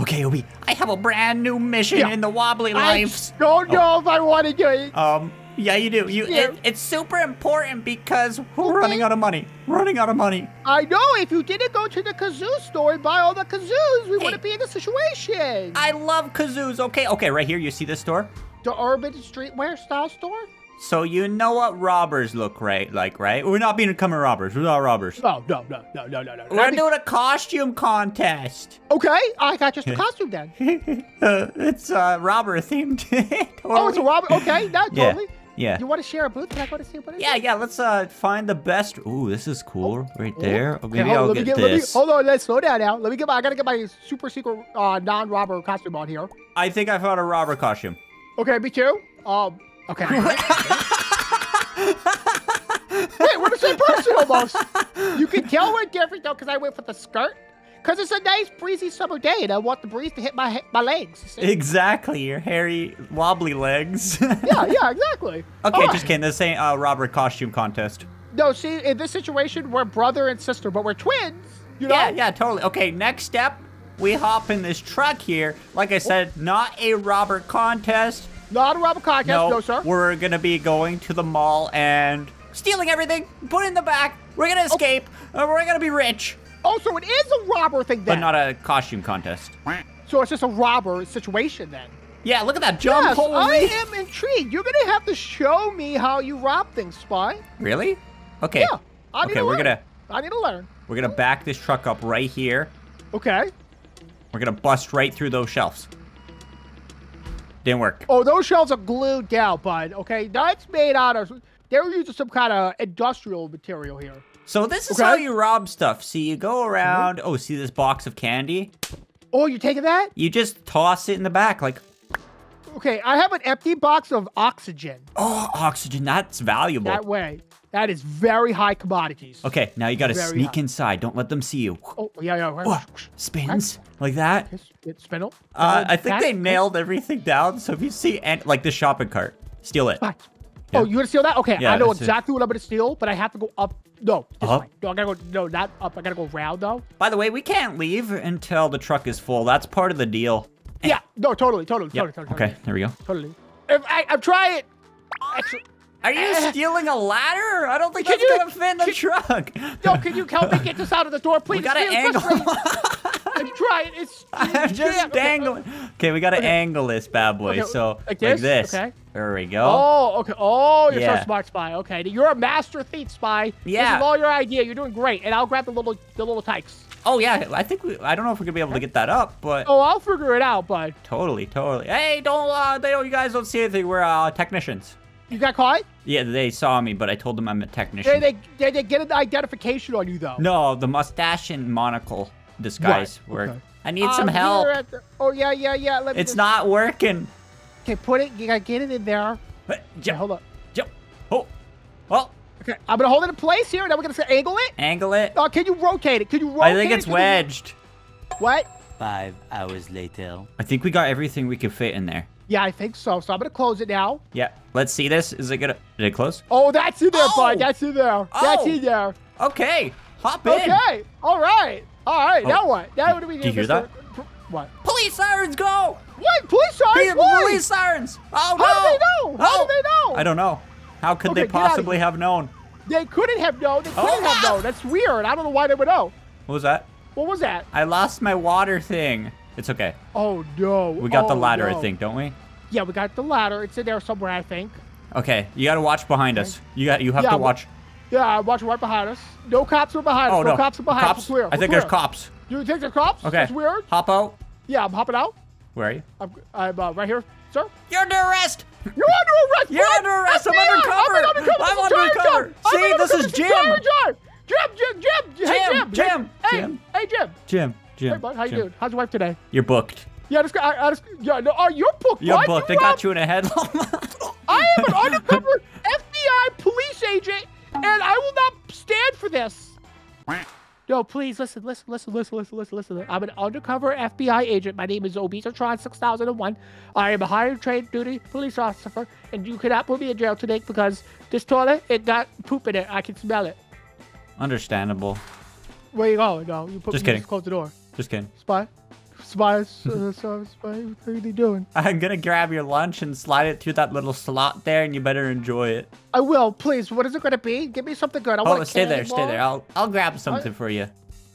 Okay, Obi, I have a brand new mission Yeah. in the Wobbly life. I don't know if I want to do it. Um, yeah, you do. You, Yeah. it, it's super important because we're Okay. running out of money. Running out of money. I know if you didn't go to the kazoo store and buy all the kazoos, we wouldn't be in this situation. I love kazoos. Okay, okay, right here. You see this store? the Urban Streetwear style store? So you know what robbers look right like, right? We're not becoming robbers. We're not robbers. No, no, no, no, no, no, no. We're doing a costume contest. Okay, I got just a costume then. Uh, it's uh, robber themed. Oh, it's a robber. Okay, no, totally. yeah. You want to share a booth? Can I go to see what it is? Yeah, yeah. Let's uh find the best. Ooh, this is cool, right there. Oh, Okay, maybe hold on, I'll let me get let me- this. hold on, let's slow down now. Let me get my. I gotta get my super secret uh, non-robber costume on here. I think I found a robber costume. Okay, me too. Um. Okay. hey, we're the same person almost. You can tell we're different though, because I went for the skirt. Because it's a nice breezy summer day, and I want the breeze to hit my my legs. See? Exactly, your hairy, wobbly legs. yeah, yeah, exactly. Okay, All just kidding. This ain't a Robert costume contest. No, see, in this situation, we're brother and sister, but we're twins. You know? Yeah, yeah, totally. Okay, next step, we hop in this truck here. Like I said, not a Robert contest. Not a robber contest, no, No, sir. we're gonna be going to the mall and stealing everything, put it in the back. We're gonna escape. uh, we're gonna be rich, Oh, so it is a robber thing then. but not a costume contest. so it's just a robber situation then. Yeah, look at that jump. Yes, Holy. I am intrigued. You're gonna have to show me how you rob things, Spy. Really? Okay. Yeah. I need Okay, to we're learn. gonna I need to learn. we're gonna back this truck up right here. Okay. We're gonna bust right through those shelves. Didn't work. Oh, those shells are glued down, bud. Okay, that's made out of. They're using some kind of industrial material here. So this is Okay. how you rob stuff. See, you go mm-hmm. around. Oh, see this box of candy? Oh, you taking that? You just toss it in the back, like, Okay, I have an empty box of oxygen. oh, oxygen. That's valuable. That way, that is very high commodities. Okay, now you gotta Very sneak hot. inside. Don't let them see you. Oh, yeah, yeah. Right. Oh, spins like that. It's, spindle. Uh, I think they nailed everything down. So if you see, and like the shopping cart, steal it. What? Oh, you gonna steal that? Okay, Yeah, I know that's it. exactly what I'm gonna steal, but I have to go up. No, Up? way. No, I gotta go. No, not up. I gotta go round though. By the way, we can't leave until the truck is full. That's part of the deal. Yeah. No, totally, totally, Yep. totally, totally. Okay, there we go. Totally. If I, I'm trying. Actually, Are you stealing a ladder? I don't think Can that's you- gonna fit in the truck. no, can you help me get this out of the door, please? We gotta angle. I'm trying. It's. I'm yeah, just okay. dangling. Okay, we gotta angle this bad boy. Okay, So like like this? this. Okay. There we go. Oh, okay. Oh, you're Yeah. so smart, spy. Okay, you're a master thief, spy. Yeah. This is all your idea. You're doing great, and I'll grab the little, the little tykes. Oh yeah, I think we. I don't know if we're gonna be able to get that up, but Oh, I'll figure it out, bud. totally, totally. Hey, don't. Uh, they don't. You guys don't see anything. We're uh, technicians. You got caught? Yeah, they saw me, but I told them I'm a technician. Did they, did they get an identification on you though? No, the mustache and monocle disguise Right, work. okay. I need some help. the- oh yeah, yeah, yeah. Let me It's just- not working. Okay, put it. You gotta get it in there. Uh, Okay, hold up. jump. Oh, well, Okay, I'm gonna hold it in place here. Now we're gonna angle it. angle it. Uh, can you rotate it? Can you rotate it? I think it's to the- wedged. What? Five hours later. I think we got everything we could fit in there. Yeah, I think so. So I'm gonna close it now. Yeah, let's see this. Is it gonna? Did it close? Oh, that's in there, Oh! bud. That's in there. That's Oh! in there. Okay, hop in. Okay. All right. All right. Oh. Now what? Now what do we do? Do you hear that? What? Police sirens, go! What? Police sirens? Why? police sirens! Oh no! How do they know? How Oh, do they know? I don't know. How could Okay, they possibly have known? They couldn't have known. They couldn't Oh, have known. That's weird. I don't know why they would know. What was that? What was that? I lost my water thing. It's okay. Oh no. We got the Oh, ladder, I think, don't we? Yeah, we got the ladder. It's in there somewhere, I think. Okay, you gotta watch behind us. You got. You have Yeah, to watch. Yeah, I'm watching right behind us. No cops are behind us. Oh no, no! cops are behind cops. us. We're clear. I think We're there's clear. cops. You think there's cops? Okay. That's weird. Hop out. Yeah, I'm hopping out. Where are you? I'm, I'm uh, right here, sir. You're under arrest. You're under arrest. You're What? under arrest. I'm undercover. I'm undercover. I'm This is Giant undercover. See, this is Jim. Jim, Jim, Jim. Hey, Jim, Jim. Jim, Hey, Jim. hey, Jim. Jim. Jim. Hey, bud. How you doing? How's your wife today? You're booked. Yeah, guy. I, I just, yeah, no, oh, you're booked. You're booked. They You got you in a headlock. I am an undercover FBI police agent, and I will not stand for this. No, please listen, listen, listen, listen, listen, listen, listen. I'm an undercover FBI agent. My name is Obesatron 6001. I am a hired trained duty police officer, and you cannot put me in jail today because this toilet it got poop in it. I can smell it. Understandable. Where you going? No, you put Just you kidding. Just close the door. Just kidding. Spy. Spy, so, uh, so, Spy, what are you doing? I'm gonna grab your lunch and slide it through that little slot there, and you better enjoy it. I will, please. What is it going to be? Give me something good. I want Oh, stay there, stay there. I'll I'll grab something for you.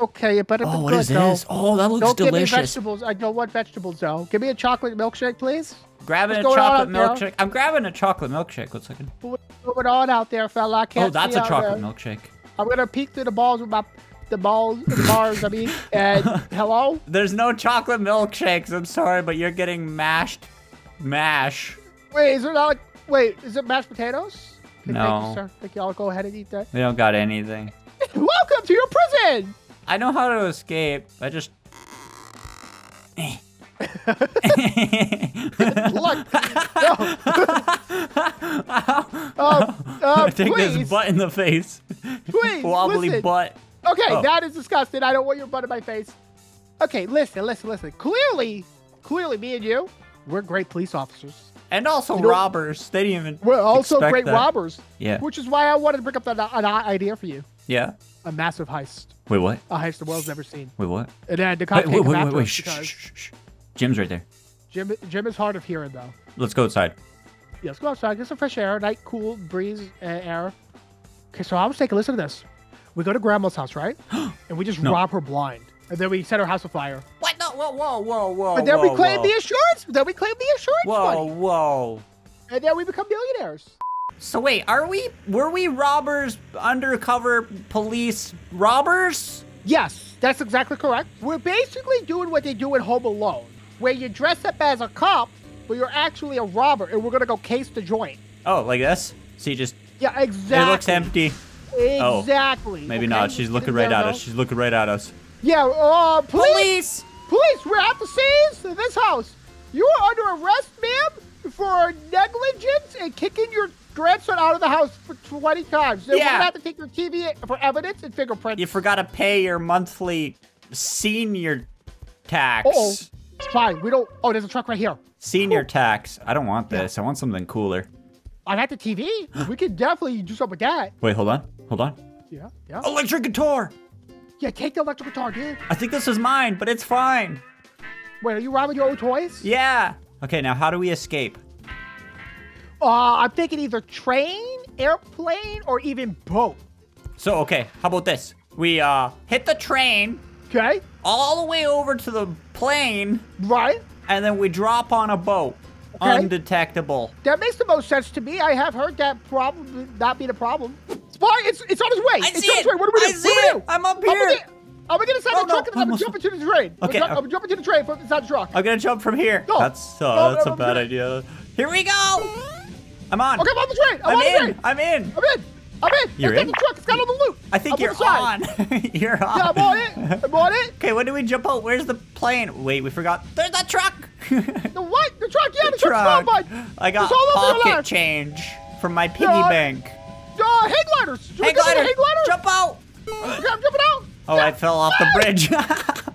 Okay, it better be Oh, what good, is though. this? Oh, that looks Don't give me vegetables. I don't want vegetables, though. Give me a chocolate milkshake, please. Grabbing What's a chocolate out there? milkshake. I'm grabbing a chocolate milkshake. One second. What's going on out there, fella? I can't Oh, that's a chocolate milkshake. I'm gonna peek through the balls with my the balls, the bars. I mean, and hello. There's no chocolate milkshakes. I'm sorry, but you're getting mashed mash. Wait, is it not like? Wait, is it mashed potatoes? Okay, Thank No. you, sir. Thank you. I'll go ahead and eat that. We don't got anything. Welcome to your prison. I know how to escape. I just. Look. no. uh, uh, Take please, this butt in the face. please, Wobbly listen. butt. Okay, Oh. that is disgusting. I don't want your butt in my face. Okay, listen, listen, listen. Clearly, clearly, me and you, we're great police officers. And also You know- robbers. They didn't even. We're also great that. robbers. Yeah. Which is why I wanted to bring up an, an idea for you. Yeah. A massive heist. Wait, what? A heist the world's never seen. Wait, what? And then the Wait, cops wait, wait, wait, wait. because shh, shh, shh. Jim's right there. Jim, Jim is hard of hearing, though. Let's go outside. Yeah, let's go outside, get some fresh air, night cool breeze uh, air. Okay, so I was taking a listen to this. We go to grandma's house, right? and we just No. rob her blind. And then we set her house afire. What? No, whoa, whoa, whoa, whoa. But then we claim whoa. the insurance. Then we claim the insurance Whoa, money. whoa. And then we become millionaires. So wait, are we? Were we robbers, undercover police robbers? Yes, that's exactly correct. We're basically doing what they do in Home Alone, where you dress up as a cop, but you're actually a robber, and we're gonna go case the joint. Oh, like this? See, just Yeah, exactly. it looks empty. Oh, Exactly. Maybe okay? not. She's looking right we at go. us. She's looking right at us. Yeah, uh, police, Police! police, we're at the scenes of this house. You are under arrest, ma'am, for negligence and kicking your grandson out of the house for 20 times. Then We're Yeah. gonna have to take your TV for evidence and fingerprints. You forgot to pay your monthly senior tax. Uh-oh. It's fine. We don't. Oh, there's a truck right here. Senior tax. I don't want this. I want something cooler. I got the TV. We could definitely do something with that. Wait, hold on. Hold on. Yeah, yeah. Electric guitar. Yeah, take the electric guitar, dude. I think this is mine, but it's fine. Wait, are you robbing your own toys? Yeah. Okay, now how do we escape? Uh, I'm thinking either train, airplane, or even boat. So, okay, how about this? We uh hit the train Okay, all the way over to the plane, right. and then we drop on a boat. Okay. Undetectable. That makes the most sense to me. I have heard that probably not be the problem. Spy, it's it's on its way. I it's see on his it. way. What do we I see what do we it. do? I'm up gonna here. get, I'm gonna get inside No, the no, truck and I'm gonna jump into the train. I'm Okay, gonna- I'm gonna jump into the train from inside the truck. I'm gonna jump from here. No. That's uh, No, that's no, a bad idea. Here we go. I'm on. Okay, I'm on the train. I'm, I'm on the in. train. I'm in. I'm in. I'm in. You're Let's in? the truck. It's got all the loot. I think I'm you're the on. you're on. Yeah, I'm on it. I'm on it. Okay, when do we jump out? Where's the plane? Wait, we forgot. There's that truck. The what? The truck? Yeah, the, truck. truck's gone, bud. I got It's all over your pocket change from my piggy Yeah. bank. Uh, hang gliders. Should we Hang go to the glider, hang glider? jump out. Okay, I'm jumping out. Oh, I fell off the bridge.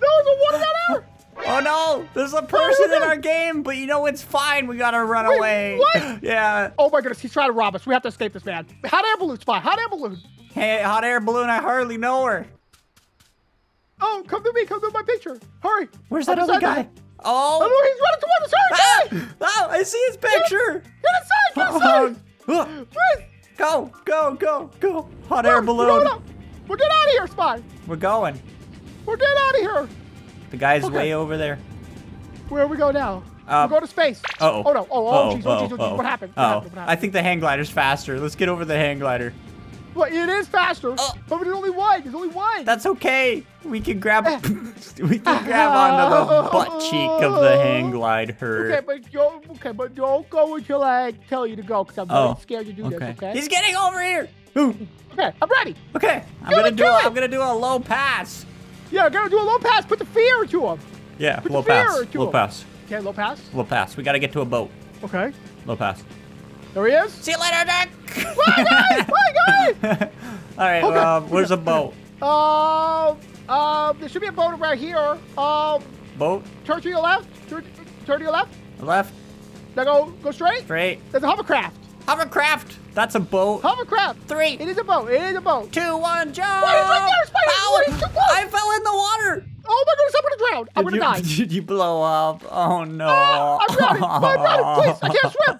No, there's a water down there. oh no, there's a person in our game, but you know it's fine. We gotta run Wait, away. what? Yeah. Oh my goodness, he's trying to rob us. We have to escape this man. Hot air balloon spy. Hot air balloon. Hey, hot air balloon. I hardly know her. Oh, come to me. Come to my picture. Hurry. Where's that other guy? the- Oh. Oh, he's running towards us. Hurry. Ah! Oh, I see his picture. Get inside. Get inside. Oh. Please. Go, go, go, go. Hot We're air balloon. up. We're getting out of here, spy. We're going. We're getting out of here. The guy's Okay. way over there. Where we go now? Uh, we go to space. Uh-oh. Oh no. Oh, oh, jeez. Oh, jeez. Oh, uh-oh. What happened? What Oh, happened? What I think the hang glider's faster. Let's get over the hang glider. Well, it is faster. Oh. But there's only one. There's only one. That's okay. We can grab we can grab onto the butt cheek of the hang glide her. Okay, but you okay, but don't go until I tell you to go, because I'm Oh, really scared to do okay. this. Okay. He's getting over here. Ooh, Okay, I'm ready. okay. I'm Go gonna and do do a, it. I'm gonna do a low pass. Yeah, I gotta do a low pass. Put the fear into him. Yeah, Put low the fear pass. into Low him. pass. Okay, low pass. Low pass. We gotta get to a boat. Okay. Low pass. There he is. See you later, Dick. Bye, guys. Bye, guys. All right. Okay, Um, where's a boat? Um, um, there should be a boat right here. Um, Boat. turn to your left. Turn, turn to your left. Left. Now go, go straight. Straight. There's a hovercraft. Hovercraft. That's a boat. Hovercraft. Three. It is a boat. It is a boat. Two, one, jump! Wait, he's right there, Spider! Ow! Wait, he's too close. I fell in the water. Oh my goodness, I'm gonna drown. I'm Did gonna you, die. Did you blow up? Oh no. Ah, I'm drowning. My brother, please, I can't swim.